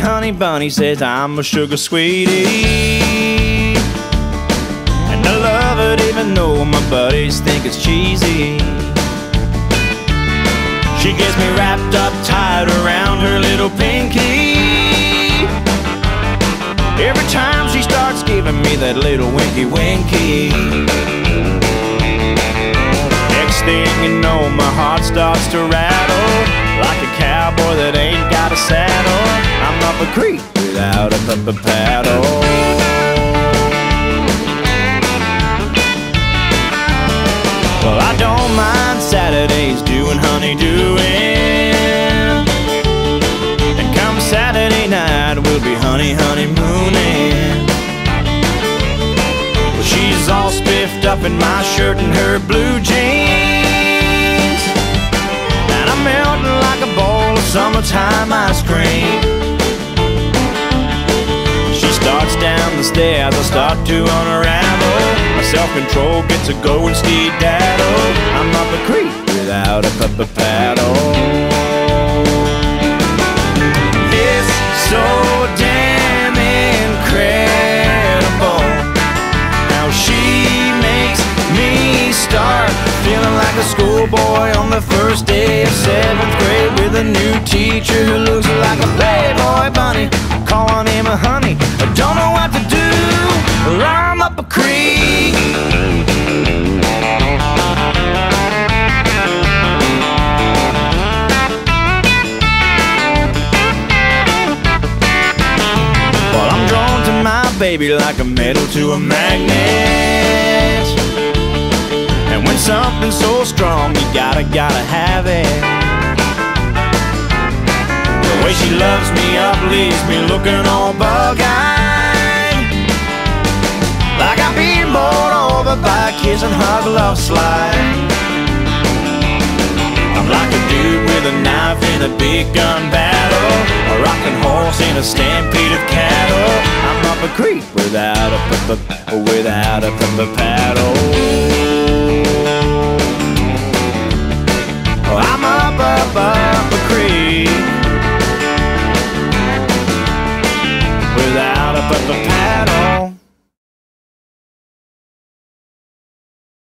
honey bunny says I'm a sugar sweetie. And I love it even though my buddies think it's cheesy. She gets me wrapped up tight around her little pinky. Every time she starts giving me that little winky winky. Next thing you know, my heart starts to rattle like a cowboy without a paddle. Well, I don't mind Saturdays doing honey doing. And come Saturday night, we'll be honey honeymooning. Well, she's all spiffed up in my shirt and her blue jeans. And I'm melting like a bowl of summertime ice cream. To unravel. My self-control gets a going steed daddle. I'm up a creek without a p- p- paddle. It's so damn incredible how she makes me start feeling like a schoolboy on the first day of seventh grade with a new teacher who looks baby like a metal to a magnet. And when something's so strong, you gotta, gotta have it. The way she loves me up leaves me looking all bug-eyed. Like I'm being bowled over by a kiss and hug love slide. I'm like a dude with a knife in a big gun battle, a rocking horse in a stampede of cattle. Creek without a without a paddle.